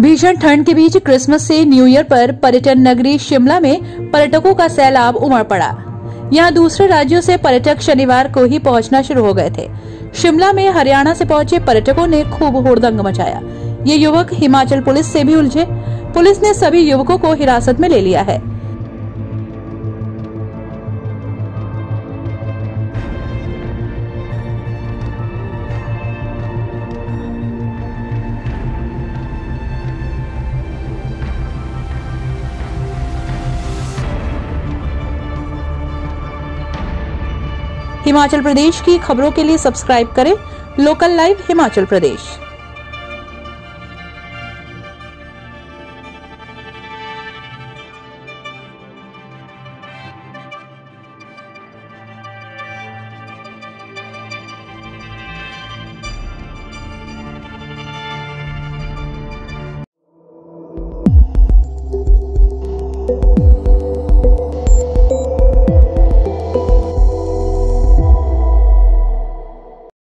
भीषण ठंड के बीच क्रिसमस से न्यू ईयर पर पर्यटन नगरी शिमला में पर्यटकों का सैलाब उमड़ पड़ा। यहाँ दूसरे राज्यों से पर्यटक शनिवार को ही पहुँचना शुरू हो गए थे। शिमला में हरियाणा से पहुँचे पर्यटकों ने खूब हुड़दंग मचाया। ये युवक हिमाचल पुलिस से भी उलझे। पुलिस ने सभी युवकों को हिरासत में ले लिया है। हिमाचल प्रदेश की खबरों के लिए सब्सक्राइब करें। Local live Himachal Pradesh.